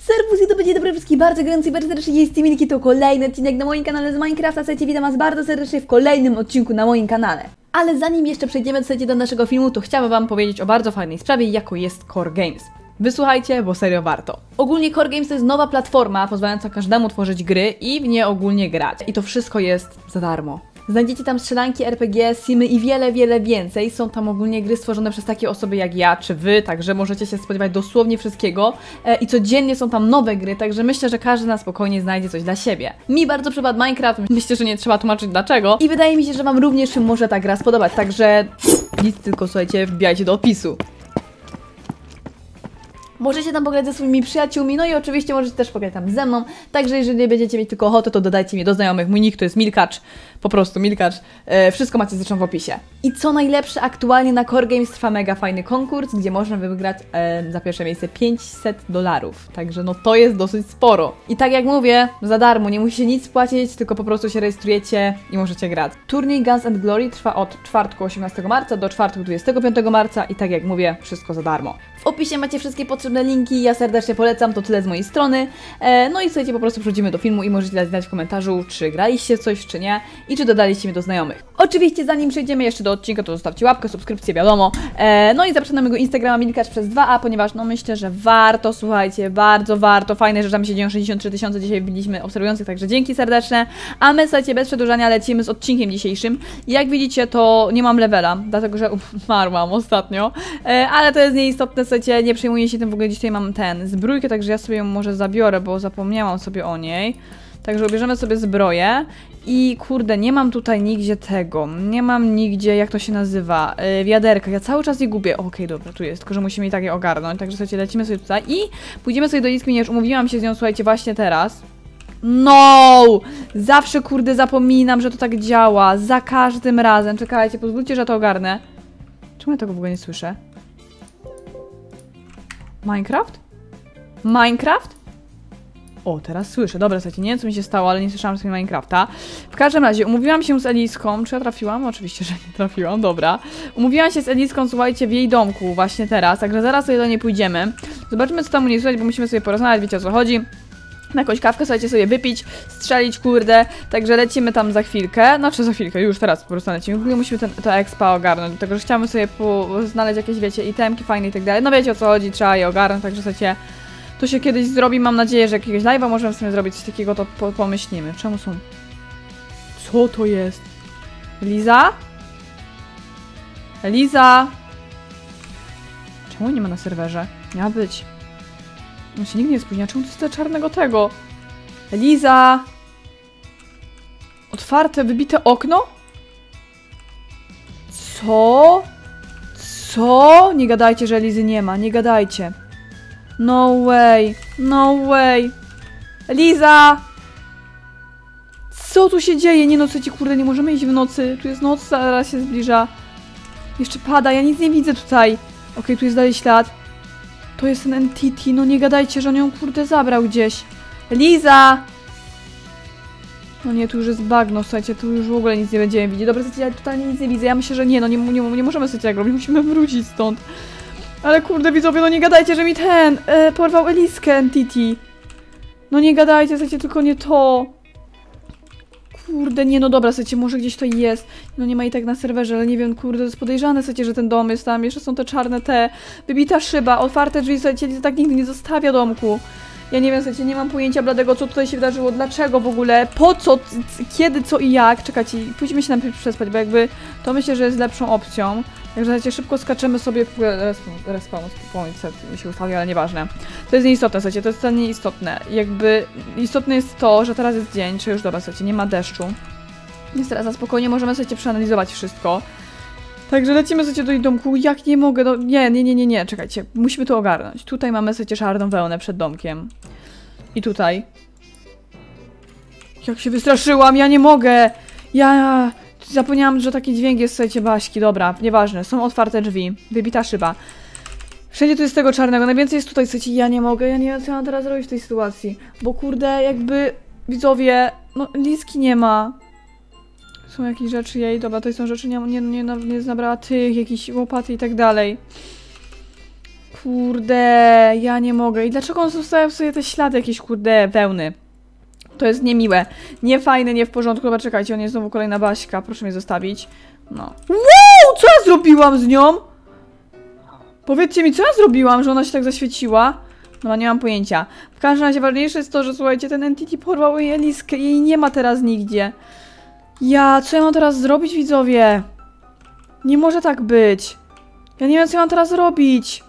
Serwus, to będzie dobry wszystkich bardzo gorący i bardzo serdecznie jest Milki, to kolejny odcinek na moim kanale z Minecrafta. Słuchajcie, witam Was bardzo serdecznie w kolejnym odcinku na moim kanale. Ale zanim jeszcze przejdziemy słuchajcie, do naszego filmu, to chciałabym Wam powiedzieć o bardzo fajnej sprawie, jaką jest Core Games. Wysłuchajcie, bo serio warto. Ogólnie Core Games to jest nowa platforma pozwalająca każdemu tworzyć gry i w nie ogólnie grać. I to wszystko jest za darmo. Znajdziecie tam strzelanki, RPG, simy i wiele, wiele więcej. Są tam ogólnie gry stworzone przez takie osoby jak ja czy wy, także możecie się spodziewać dosłownie wszystkiego. E, I codziennie są tam nowe gry, także myślę, że każdy na spokojnie znajdzie coś dla siebie. Mi bardzo przypadł Minecraft, myślę, że nie trzeba tłumaczyć dlaczego. I wydaje mi się, że Wam również może ta gra spodobać, także nic, tylko słuchajcie, wbijajcie do opisu. Możecie tam pograć ze swoimi przyjaciółmi, no i oczywiście możecie też pograć tam ze mną. Także jeżeli będziecie mieć tylko ochotę, to dodajcie mnie do znajomych. Mój nick to jest Milkacz, po prostu Milkacz. E, wszystko macie zresztą w opisie. I co najlepsze, aktualnie na Core Games trwa mega fajny konkurs, gdzie można wygrać e, za pierwsze miejsce 500 dolarów. Także no to jest dosyć sporo. I tak jak mówię, za darmo, nie musicie nic płacić, tylko po prostu się rejestrujecie i możecie grać. Turniej Guns and Glory trwa od czwartku 18 marca do czwartku 25 marca i tak jak mówię, wszystko za darmo. W opisie macie wszystkie potrzebne linki, ja serdecznie polecam, to tyle z mojej strony. E, no i słuchajcie, po prostu przechodzimy do filmu i możecie dać znać w komentarzu, czy graliście coś, czy nie i czy dodaliście mnie do znajomych. Oczywiście, zanim przejdziemy jeszcze do odcinka, to zostawcie łapkę, subskrypcję, wiadomo. E, no i zapraszam na mojego Instagrama Milkacz przez 2A, ponieważ no myślę, że warto, słuchajcie, bardzo warto, fajne rzeczy tam się dzieją, 63 tysiące dzisiaj byliśmy obserwujących, także dzięki serdeczne. A my, słuchajcie, bez przedłużania lecimy z odcinkiem dzisiejszym. Jak widzicie, to nie mam levela, dlatego że umarłam ostatnio, e, ale to jest nieistotne, słuchajcie, nie przejmuję się tym, w ogóle dzisiaj mam ten, zbrójkę, także ja sobie ją może zabiorę, bo zapomniałam sobie o niej. Także ubierzemy sobie zbroję i kurde, nie mam tutaj nigdzie tego, nie mam nigdzie, jak to się nazywa, yy, wiaderka, ja cały czas je gubię. Okej, okay, dobra, tu jest, tylko że musimy i tak je ogarnąć, także słuchajcie, lecimy sobie tutaj i pójdziemy sobie do Iskmi, już umówiłam się z nią, słuchajcie, właśnie teraz. No! Zawsze kurde zapominam, że to tak działa, za każdym razem. Czekajcie, pozwólcie, że to ogarnę. Czemu ja tego w ogóle nie słyszę? Minecraft? Minecraft? O, teraz słyszę. Dobra, słuchajcie, nie wiem co mi się stało, ale nie słyszałam sobie Minecrafta. W każdym razie, umówiłam się z Eliską. Czy ja trafiłam? Oczywiście, że nie trafiłam, dobra. Umówiłam się z Eliską, słuchajcie, w jej domku właśnie teraz, także zaraz sobie do niej pójdziemy. Zobaczymy, co tam u niej słychać, bo musimy sobie porozmawiać, wiecie o co chodzi na jakąś kawkę, słuchajcie, sobie wypić, strzelić, kurde, także lecimy tam za chwilkę, znaczy za chwilkę, już teraz po prostu lecimy, w ogóle musimy ten, to expa ogarnąć, dlatego, że chciałam sobie znaleźć jakieś, wiecie, itemki fajne i tak dalej, no wiecie o co chodzi, trzeba je ogarnąć, także słuchajcie, to się kiedyś zrobi, mam nadzieję, że jakiegoś live'a możemy sobie zrobić coś takiego, to po, pomyślimy. Czemu są... Co to jest? Liza? Liza? Czemu nie ma na serwerze? Miała być. On się nigdy nie spóźnia. Czemu to jest tyle czarnego tego? Liza! Otwarte, wybite okno? Co? Co? Nie gadajcie, że Lizy nie ma. Nie gadajcie. No way, no way. Liza! Co tu się dzieje? Nie no, co ci kurde, nie możemy iść w nocy. Tu jest noc, zaraz się zbliża. Jeszcze pada, ja nic nie widzę tutaj. Okej, okay, tu jest dalej ślad. To jest ten entity, no nie gadajcie, że on ją kurde zabrał gdzieś. Liza! No nie, tu już jest bagno, słuchajcie, tu już w ogóle nic nie będziemy widzieć. Dobra, słuchajcie, ja totalnie nic nie widzę. Ja myślę, że nie, no nie, nie, nie możemy sobie tak robić, musimy wrócić stąd. Ale kurde widzowie, no nie gadajcie, że mi ten e, porwał Eliskę Entity. No nie gadajcie, słuchajcie, tylko nie to. Kurde, nie, no dobra, słuchajcie, może gdzieś to jest. No nie ma i tak na serwerze, ale nie wiem, kurde, to jest podejrzane, słuchajcie, że ten dom jest tam. Jeszcze są te czarne te, wybita szyba, otwarte drzwi, słuchajcie, tak nigdy nie zostawia domku. Ja nie wiem, słuchajcie, nie mam pojęcia bladego, co tutaj się wydarzyło, dlaczego w ogóle, po co, kiedy, co i jak. Czekajcie, pójdźmy się najpierw przespać, bo jakby to myślę, że jest lepszą opcją. Także słuchajcie, szybko skaczemy sobie w respawn, point set mi się ustawi, ale nieważne. To jest nieistotne, słuchajcie, to jest wcale nieistotne. Jakby istotne jest to, że teraz jest dzień, czy już dobra, słuchajcie, nie ma deszczu. Więc teraz na spokojnie możemy sobie przeanalizować wszystko. Także lecimy sobie do domku. Jak nie mogę, no nie, nie, nie, nie, nie, czekajcie. Musimy to ogarnąć. Tutaj mamy sobie czarną wełnę przed domkiem. I tutaj. Jak się wystraszyłam, ja nie mogę! Ja... Zapomniałam, że taki dźwięk jest, słuchajcie, Baśki. Dobra, nieważne. Są otwarte drzwi. Wybita szyba. Wszędzie tu jest tego czarnego. Najwięcej jest tutaj, słuchajcie, ja nie mogę. Ja nie wiem, co mam teraz robić w tej sytuacji. Bo kurde, jakby... Widzowie, no liski nie ma. Są jakieś rzeczy jej, dobra, to są rzeczy, nie, nie, nie, nie zabrała tych, jakieś łopaty i tak dalej. Kurde, ja nie mogę. I dlaczego on zostawiał sobie te ślady jakieś, kurde, wełny? To jest niemiłe. Nie fajne, nie w porządku. Dobra, czekajcie, on jest znowu kolejna Baśka. Proszę mnie zostawić. No. Wow! Co ja zrobiłam z nią? Powiedzcie mi, co ja zrobiłam, że ona się tak zaświeciła? No, nie mam pojęcia. W każdym razie ważniejsze jest to, że słuchajcie, ten entity porwał jej Eliskę i jej nie ma teraz nigdzie. Ja, co ja mam teraz zrobić, widzowie? Nie może tak być. Ja nie wiem, co ja mam teraz robić.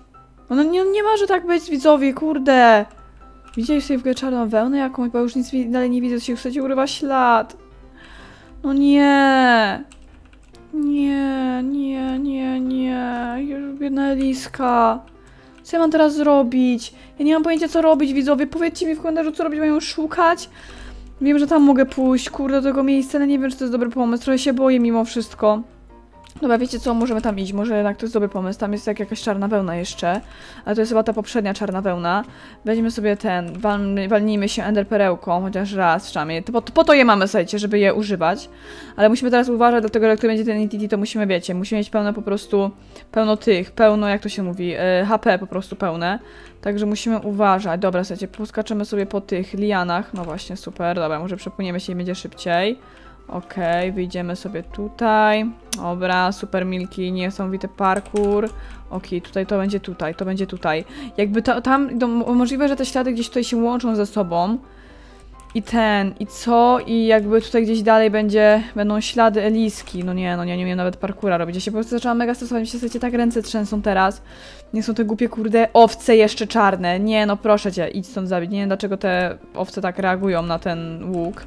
No nie, nie może tak być, widzowie, kurde. Widziałeś sobie w ogóle czarną wełnę jakąś, bo już nic dalej nie widzę, to się już urywa ślad. No nie. Nie, nie, nie, nie. Już biedna Eliska. Co ja mam teraz zrobić? Ja nie mam pojęcia, co robić, widzowie. Powiedzcie mi w komentarzu, co robić, mają szukać. Wiem, że tam mogę pójść, kurde, do tego miejsca, ale nie wiem, czy to jest dobry pomysł. Trochę się boję mimo wszystko. Dobra, wiecie co, możemy tam iść, może jednak to jest dobry pomysł. Tam jest jak jakaś czarna wełna jeszcze, ale to jest chyba ta poprzednia czarna wełna. Weźmy sobie ten, walmy, walnijmy się ender perełką, chociaż raz przynajmniej. To, po, po to je mamy, słuchajcie, żeby je używać. Ale musimy teraz uważać, dlatego jak to będzie ten entity, to musimy, wiecie, musimy mieć pełno po prostu, pełno tych, pełno, jak to się mówi, e, HP po prostu pełne. Także musimy uważać. Dobra, słuchajcie, poskaczemy sobie po tych lianach. No właśnie, super, dobra, może przepłyniemy się i będzie szybciej. Okej, wyjdziemy sobie tutaj. Dobra, super milki, niesamowity parkour. Okej, tutaj to będzie tutaj, to będzie tutaj. Jakby to, tam, to mo- możliwe, że te ślady gdzieś tutaj się łączą ze sobą. I ten, i co? I jakby tutaj gdzieś dalej będzie, będą ślady Eliski. No nie, no nie, nie umiem nawet parkura robić. Ja się po prostu zaczęłam mega stresować, mi się tak ręce trzęsą teraz. Nie są te głupie, kurde, owce jeszcze czarne. Nie, no proszę cię, idź stąd zabić. Nie wiem, dlaczego te owce tak reagują na ten łuk.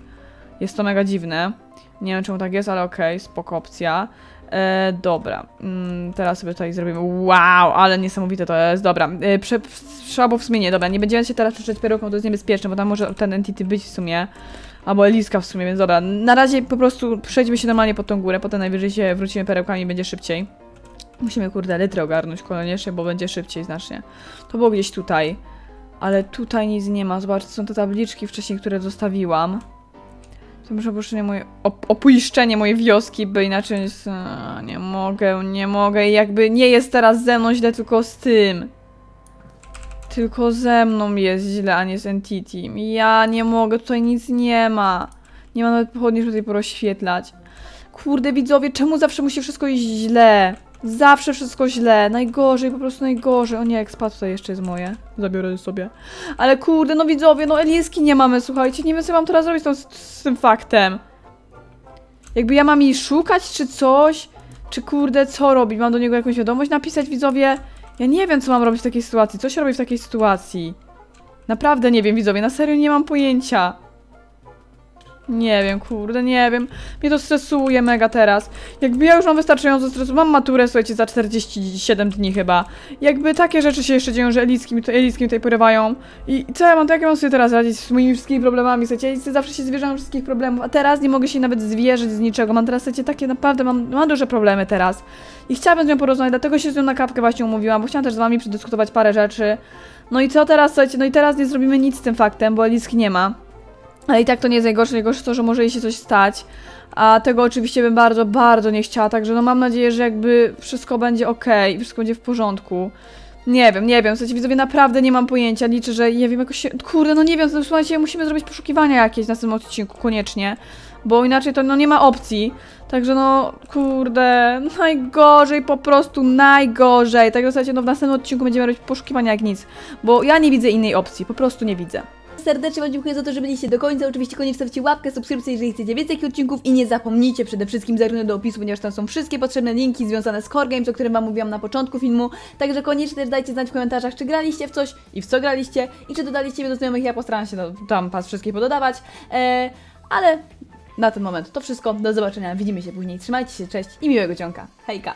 Jest to mega dziwne. Nie wiem, czemu tak jest, ale okej, spoko opcja. E, dobra, mm, teraz sobie tutaj zrobimy. Wow, ale niesamowite to jest. Dobra, e, prze, albo w sumie nie, dobra, nie będziemy się teraz przeczeć peruką, to jest niebezpieczne, bo tam może ten entity być w sumie. Albo Eliska w sumie, więc dobra. Na razie po prostu przejdźmy się normalnie pod tą górę, potem najwyżej się wrócimy perełkami i będzie szybciej. Musimy, kurde, litry ogarnąć koniecznie, bo będzie szybciej znacznie. To było gdzieś tutaj. Ale tutaj nic nie ma. Zobaczcie, są te tabliczki wcześniej, które zostawiłam. To muszę opuszczenie moje, op, opuszczenie mojej wioski, bo inaczej jest, a, nie mogę, nie mogę. I jakby nie jest teraz ze mną źle, tylko z tym. Tylko ze mną jest źle, a nie z Entity. Ja nie mogę, tutaj nic nie ma. Nie ma nawet pochodni, żeby tutaj porozświetlać. Kurde widzowie, czemu zawsze musi wszystko iść źle? Zawsze wszystko źle. Najgorzej, po prostu najgorzej. O nie, jak spadł tutaj jeszcze jest moje. Zabiorę sobie. Ale kurde, no widzowie, no Eliski nie mamy, słuchajcie. Nie wiem, co mam teraz robić z, tą- z, z tym faktem. Jakby ja mam jej szukać, czy coś? Czy kurde, co robić? Mam do niego jakąś wiadomość napisać, widzowie? Ja nie wiem, co mam robić w takiej sytuacji. Co się robi w takiej sytuacji? Naprawdę nie wiem, widzowie. Na serio nie mam pojęcia. Nie wiem, kurde, nie wiem. Mnie to stresuje mega teraz. Jakby ja już mam wystarczająco stresu. Mam maturę, słuchajcie, za 47 dni chyba. Jakby takie rzeczy się jeszcze dzieją, że Elicki mi, to, Elicki mi tutaj porywają. I co ja mam, to jak ja mam sobie teraz radzić z moimi wszystkimi problemami, słuchajcie? Ja zawsze się zwierzam wszystkich problemów, a teraz nie mogę się nawet zwierzyć z niczego. Mam teraz, słuchajcie, takie naprawdę, mam, mam duże problemy teraz. I chciałabym z nią porozmawiać, dlatego się z nią na kapkę właśnie umówiłam, bo chciałam też z wami przedyskutować parę rzeczy. No i co teraz, słuchajcie, no i teraz nie zrobimy nic z tym faktem, bo Elicki nie ma. Ale i tak to nie jest najgorsze, najgorsze to, że może jej się coś stać. A tego oczywiście bym bardzo, bardzo nie chciała, także no mam nadzieję, że jakby wszystko będzie ok, wszystko będzie w porządku. Nie wiem, nie wiem, słuchajcie, widzowie, naprawdę nie mam pojęcia, liczę, że nie wiem, jakoś się... Kurde, no nie wiem, no, słuchajcie, musimy zrobić poszukiwania jakieś na tym odcinku, koniecznie. Bo inaczej to, no nie ma opcji. Także no, kurde, najgorzej, po prostu najgorzej. Także słuchajcie, no w następnym odcinku będziemy robić poszukiwania jak nic. Bo ja nie widzę innej opcji, po prostu nie widzę. Serdecznie Wam dziękuję za to, że byliście do końca. Oczywiście koniecznie stawcie łapkę, subskrypcję, jeżeli chcecie więcej takich odcinków i nie zapomnijcie przede wszystkim zerknąć do opisu, ponieważ tam są wszystkie potrzebne linki związane z Core Games, o którym Wam mówiłam na początku filmu. Także koniecznie też dajcie znać w komentarzach, czy graliście w coś i w co graliście i czy dodaliście mnie do znajomych. Ja postaram się no, tam pas wszystkich pododawać. E, ale na ten moment to wszystko. Do zobaczenia. Widzimy się później. Trzymajcie się, cześć i miłego dzionka. Hejka!